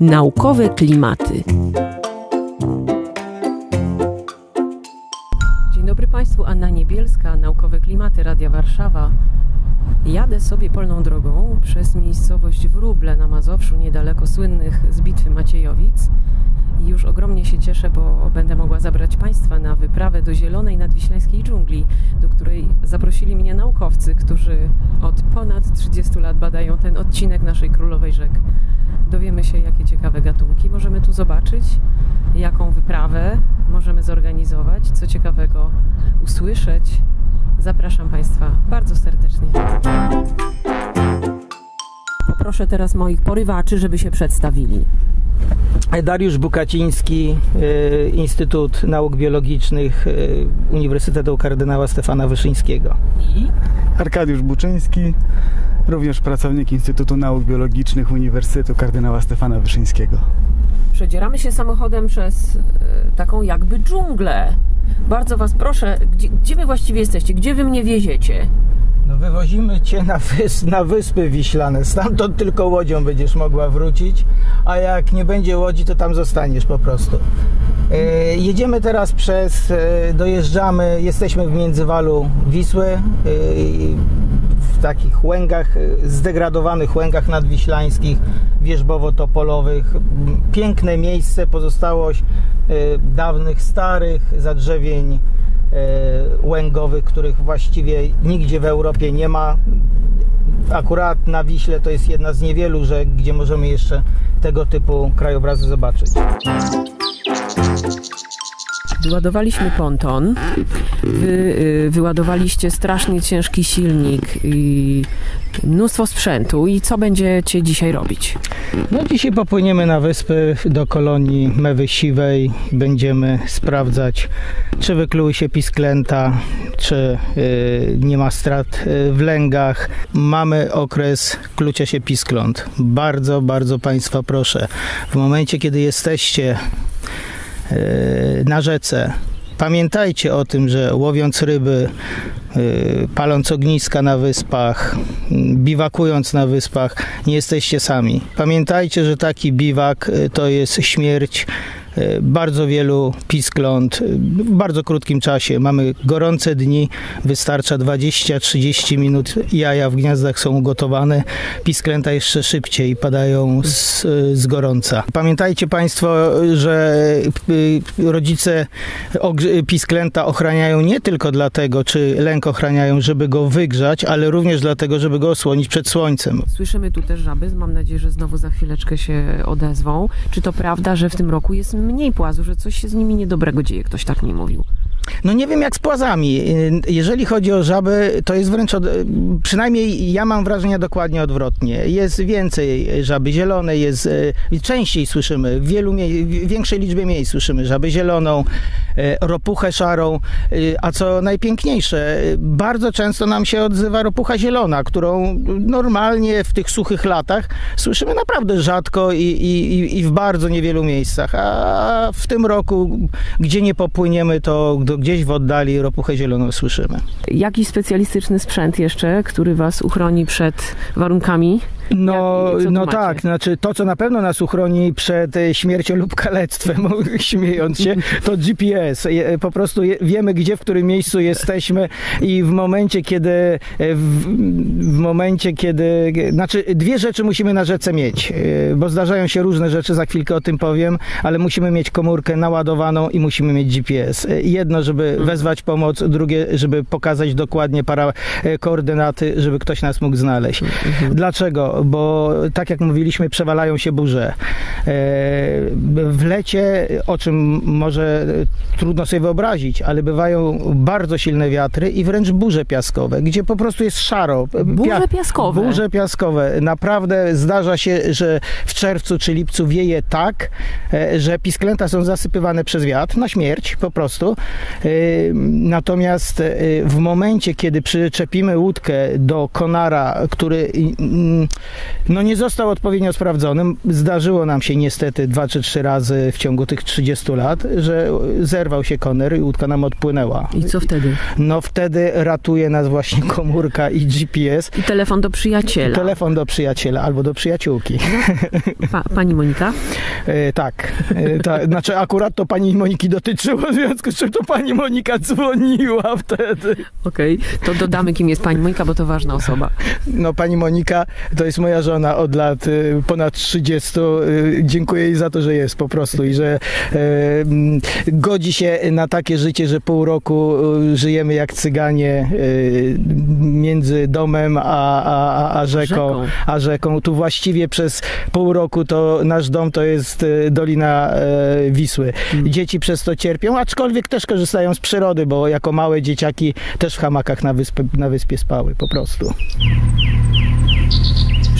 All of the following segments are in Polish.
Naukowe klimaty. Dzień dobry Państwu, Anna Niebielska, Naukowe Klimaty Radia Warszawa. Jadę sobie polną drogą przez miejscowość Wróble na Mazowszu, niedaleko słynnych z bitwy Maciejowic. I już ogromnie się cieszę, bo będę mogła zabrać Państwa na wyprawę do zielonej nadwiślańskiej dżungli, do której zaprosili mnie naukowcy, którzy od ponad 30 lat badają ten odcinek naszej królowej rzek. Dowiemy się, jakie ciekawe gatunki możemy tu zobaczyć, jaką wyprawę możemy zorganizować, co ciekawego usłyszeć. Zapraszam Państwa bardzo serdecznie. Poproszę teraz moich porywaczy, żeby się przedstawili. Dariusz Bukaciński, y, Instytut Nauk Biologicznych y, Uniwersytetu Kardynała Stefana Wyszyńskiego. I Arkadiusz Buczyński, również pracownik Instytutu Nauk Biologicznych Uniwersytetu Kardynała Stefana Wyszyńskiego. Przedzieramy się samochodem przez e, taką jakby dżunglę. Bardzo Was proszę, gdzie, gdzie Wy właściwie jesteście? Gdzie Wy mnie wieziecie? No wywozimy Cię na, wys- na Wyspy Wiślane. Stamtąd tylko łodzią będziesz mogła wrócić, a jak nie będzie łodzi, to tam zostaniesz po prostu. E, jedziemy teraz przez, e, dojeżdżamy, jesteśmy w międzywalu Wisły, e, w takich łęgach, e, zdegradowanych łęgach nadwiślańskich, wierzbowo-topolowych. Piękne miejsce, pozostałość e, dawnych, starych zadrzewień łęgowych, których właściwie nigdzie w Europie nie ma. Akurat na Wiśle to jest jedna z niewielu rzek, gdzie możemy jeszcze tego typu krajobrazy zobaczyć. Wyładowaliśmy ponton. Wy y, wyładowaliście strasznie ciężki silnik i mnóstwo sprzętu. I co będziecie dzisiaj robić? No dzisiaj popłyniemy na wyspy do kolonii mewy siwej. Będziemy sprawdzać, czy wykluły się pisklęta, czy y, nie ma strat y, w lęgach. Mamy okres klucia się piskląt. Bardzo, bardzo Państwa proszę, w momencie, kiedy jesteście na rzece, Pamiętajcie o tym, że łowiąc ryby, y, paląc ogniska na wyspach, biwakując na wyspach, nie jesteście sami. Pamiętajcie, że taki biwak y, to jest śmierć bardzo wielu piskląt y, w bardzo krótkim czasie. Mamy gorące dni, wystarcza 20-30 minut, jaja w gniazdach są ugotowane, pisklęta jeszcze szybciej padają z, z gorąca. Pamiętajcie Państwo, że rodzice pisklęta ochraniają nie tylko dlatego, czy lęk ochraniają, żeby go wygrzać, ale również dlatego, żeby go osłonić przed słońcem. Słyszymy tu też żaby. Mam nadzieję, że znowu za chwileczkę się odezwą. Czy to prawda, że w tym roku jest mniej płazu, że coś się z nimi niedobrego dzieje? Ktoś tak mi mówił. No nie wiem jak z płazami. Y, Jeżeli chodzi o żaby, to jest wręcz, od, przynajmniej ja mam wrażenie dokładnie odwrotnie. Jest więcej żaby zielonej, jest y, częściej słyszymy, w wielu w większej liczbie miejsc słyszymy żabę zieloną, y, ropuchę szarą, y, a co najpiękniejsze, y, bardzo często nam się odzywa ropucha zielona, którą normalnie w tych suchych latach słyszymy naprawdę rzadko i, i- i w bardzo niewielu miejscach, a w tym roku, gdzie nie popłyniemy, to do- gdzieś w oddali ropuchę zieloną słyszymy. Jakiś specjalistyczny sprzęt jeszcze, który Was uchroni przed warunkami? No, Jak- no macie? tak, znaczy to, co na pewno nas uchroni przed e, śmiercią lub kalectwem, śmiejąc się, to GPS. Po prostu wiemy, gdzie, w którym miejscu jesteśmy i w momencie, kiedy e, w, w momencie, kiedy znaczy dwie rzeczy musimy na rzece mieć, e, bo zdarzają się różne rzeczy, za chwilkę o tym powiem, ale musimy mieć komórkę naładowaną i musimy mieć GPS. Jedno, żeby wezwać pomoc, drugie, żeby pokazać dokładnie para koordynaty, żeby ktoś nas mógł znaleźć. Dlaczego? Bo tak jak mówiliśmy, przewalają się burze. E, W lecie, o czym może trudno sobie wyobrazić, ale bywają bardzo silne wiatry i wręcz burze piaskowe, gdzie po prostu jest szaro. Burze Pia- piaskowe? Burze piaskowe. Naprawdę zdarza się, że w czerwcu czy lipcu wieje tak, e, że pisklęta są zasypywane przez wiatr na śmierć po prostu. E, Natomiast w momencie, kiedy przyczepimy łódkę do konara, który mm, no nie został odpowiednio sprawdzony. Zdarzyło nam się niestety dwa czy trzy razy w ciągu tych 30 lat, że zerwał się koner i łódka nam odpłynęła. I co wtedy? No wtedy ratuje nas właśnie komórka i GPS. I telefon do przyjaciela. Telefon do przyjaciela albo do przyjaciółki. Pa, pani Monika? E, tak. E, ta, znaczy akurat to pani Moniki dotyczyło, w związku z czym to pani Monika dzwoniła wtedy. Okej, to dodamy kim jest pani Monika, bo to ważna osoba. No pani Monika to jest moja żona od lat y, ponad 30. Y, Dziękuję jej za to, że jest po prostu i że e, mm, godzi się na takie życie, że pół roku y, żyjemy jak cyganie y, między domem a, a, a, rzeką, Rzeką. A rzeką. Tu właściwie przez pół roku to nasz dom to jest y, Dolina Wisły. Mm. Dzieci przez to cierpią, aczkolwiek też korzystają z przyrody, bo jako małe dzieciaki też w hamakach na, na wyspie spały po prostu.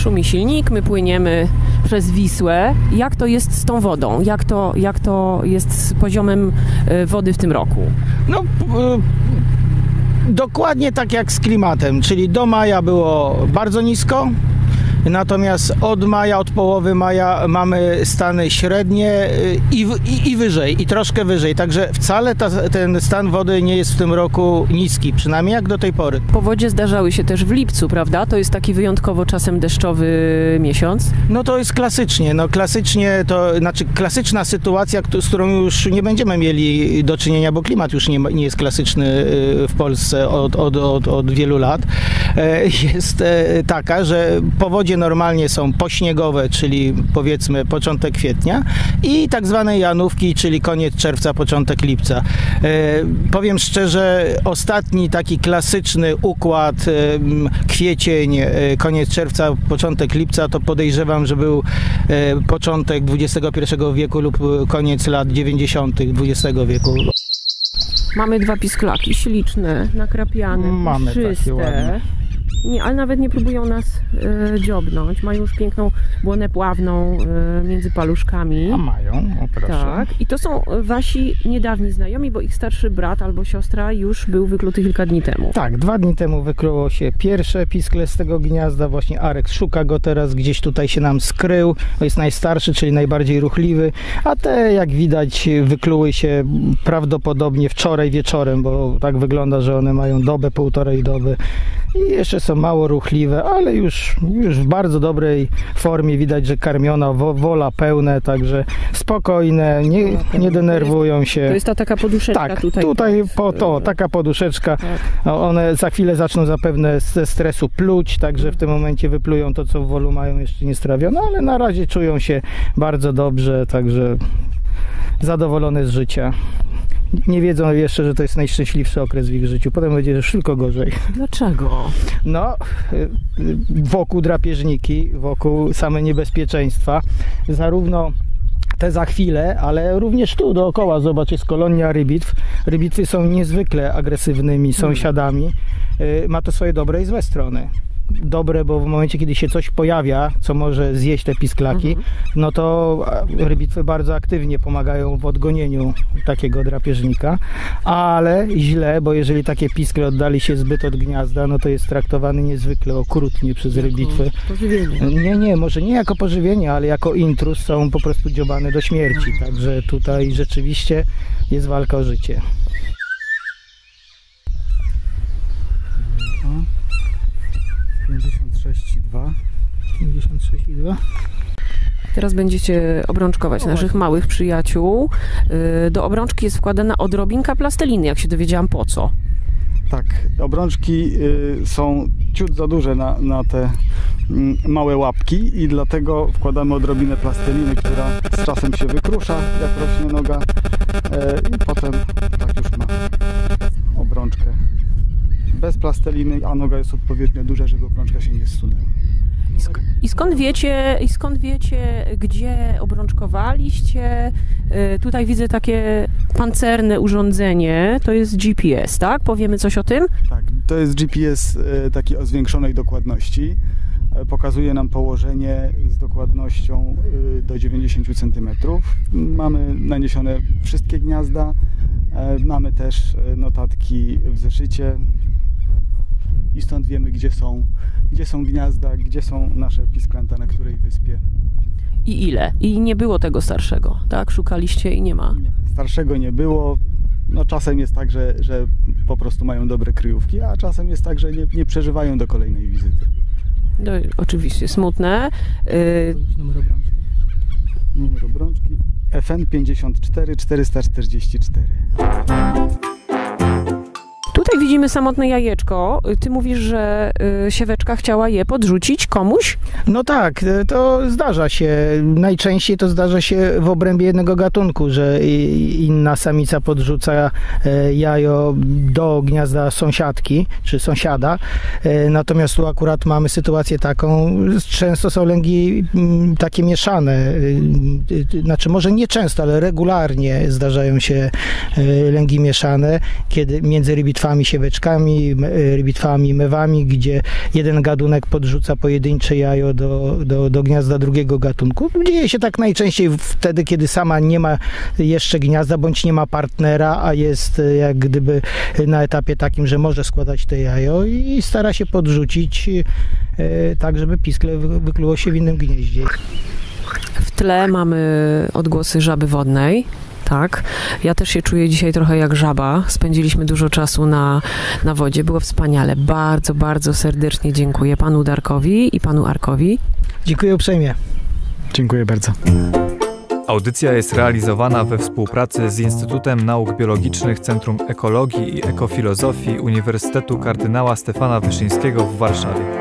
Szumi silnik, my płyniemy przez Wisłę. Jak to jest z tą wodą? Jak to, jak to jest z poziomem e, wody w tym roku? No, y, dokładnie tak jak z klimatem, czyli do maja było bardzo nisko, natomiast od maja, od połowy maja mamy stany średnie y, i, i, i wyżej, i troszkę wyżej, także wcale ta, ten stan wody nie jest w tym roku niski, przynajmniej jak do tej pory. Powodzie zdarzały się też w lipcu, prawda? To jest taki wyjątkowo czasem deszczowy miesiąc. No to jest klasycznie, no klasycznie to, znaczy klasyczna sytuacja, z którą już nie będziemy mieli do czynienia, bo klimat już nie, nie jest klasyczny y, w Polsce od, od, od, od wielu lat, e, jest e, taka, że powodzie normalnie są pośniegowe, czyli powiedzmy początek kwietnia i tak zwane janówki, czyli koniec czerwca, początek lipca. E, Powiem szczerze, ostatni taki klasyczny układ e, kwiecień, e, koniec czerwca, początek lipca, to podejrzewam, że był początek XXI wieku lub koniec lat 90. XX wieku. Mamy dwa pisklaki śliczne, nakrapiane, Mamy takie ładne. Nie, ale nawet nie próbują nas e, dziobnąć. Mają już piękną błonę pławną e, między paluszkami. A mają, o proszę. Tak, i to są wasi niedawni znajomi, bo ich starszy brat albo siostra już był wykluty kilka dni temu. Tak, dwa dni temu wykluło się pierwsze piskle z tego gniazda. Właśnie Arek szuka go teraz, gdzieś tutaj się nam skrył. Jest najstarszy, czyli najbardziej ruchliwy. A te, jak widać, wykluły się prawdopodobnie wczoraj wieczorem, bo tak wygląda, że one mają dobę, półtorej doby. I jeszcze są mało ruchliwe, ale już, już w bardzo dobrej formie. Widać, że karmiona, wo, wola pełne, także spokojne, nie, nie denerwują się. To jest ta taka poduszeczka Tak, tutaj. tutaj, po to, taka poduszeczka. Tak. One za chwilę zaczną zapewne ze stresu pluć, także w tym momencie wyplują to, co w wolu mają jeszcze nie strawione, ale na razie czują się bardzo dobrze, także zadowolone z życia. Nie wiedzą jeszcze, że to jest najszczęśliwszy okres w ich życiu. Potem będzie już tylko gorzej. Dlaczego? No, y, wokół drapieżniki, wokół same niebezpieczeństwa, zarówno te za chwilę, ale również tu dookoła, zobacz, jest kolonia rybitw. Rybitwy są niezwykle agresywnymi sąsiadami. Y, Ma to swoje dobre i złe strony. Dobre, bo w momencie, kiedy się coś pojawia, co może zjeść te pisklaki, no to a, rybitwy bardzo aktywnie pomagają w odgonieniu takiego drapieżnika, ale źle, bo jeżeli takie piskle oddali się zbyt od gniazda, no to jest traktowany niezwykle okrutnie przez rybitwy. Pożywienie. Nie, nie, może nie jako pożywienie, ale jako intrus są po prostu dziobane do śmierci. Także tutaj rzeczywiście jest walka o życie. 56,2. 56,2. Teraz będziecie obrączkować naszych małych przyjaciół. Yy, Do obrączki jest wkładana odrobinka plasteliny, jak się dowiedziałam po co. Tak, obrączki y, są ciut za duże na, na te mm, małe łapki i dlatego wkładamy odrobinę plasteliny, która z czasem się wykrusza, jak rośnie noga e, i potem tak już ma bez plasteliny, a noga jest odpowiednio duża, żeby obrączka się nie zsunęła. I skąd wiecie, i skąd wiecie, gdzie obrączkowaliście? Yy, Tutaj widzę takie pancerne urządzenie, to jest GPS, tak? Powiemy coś o tym? Tak, to jest GPS e, taki o zwiększonej dokładności. E, Pokazuje nam położenie z dokładnością do 90 cm. Mamy naniesione wszystkie gniazda. Mamy też notatki w zeszycie. I stąd wiemy, gdzie są, gdzie są gniazda, gdzie są nasze pisklęta, na której wyspie. I ile? I nie było tego starszego, tak? Szukaliście i nie ma. Starszego nie było. No, czasem jest tak, że, że po prostu mają dobre kryjówki, a czasem jest tak, że nie, nie przeżywają do kolejnej wizyty. No, oczywiście smutne. Y, Numer obrączki. Numer obrączki FN 54 444. Widzimy samotne jajeczko. Y, Ty mówisz, że y, sieweczka chciała je podrzucić komuś? No tak, e, to zdarza się. Najczęściej to zdarza się w obrębie jednego gatunku, że inna samica podrzuca e, jajo do gniazda sąsiadki czy sąsiada. Natomiast tu akurat mamy sytuację taką, często są lęgi mm, takie mieszane. Znaczy może nie często, ale regularnie zdarzają się lęgi mieszane, kiedy między rybitwami sieweczkami, e, rybitwami mewami, gdzie jeden gatunek podrzuca pojedyncze jajo do, do, do gniazda drugiego gatunku. Dzieje się tak najczęściej wtedy, kiedy sama nie ma jeszcze gniazda, bądź nie ma partnera, a jest e, jak gdyby na etapie takim, że może składać te jajo i stara się podrzucić e, tak, żeby piskle wy- wykluło się w innym gnieździe. W tle mamy odgłosy żaby wodnej. Tak. Ja też się czuję dzisiaj trochę jak żaba. Spędziliśmy dużo czasu na, na wodzie. Było wspaniale. Bardzo, bardzo serdecznie dziękuję panu Darkowi i panu Arkowi. Dziękuję uprzejmie. Dziękuję bardzo. Audycja jest realizowana we współpracy z Instytutem Nauk Biologicznych Centrum Ekologii i Ekofilozofii Uniwersytetu Kardynała Stefana Wyszyńskiego w Warszawie.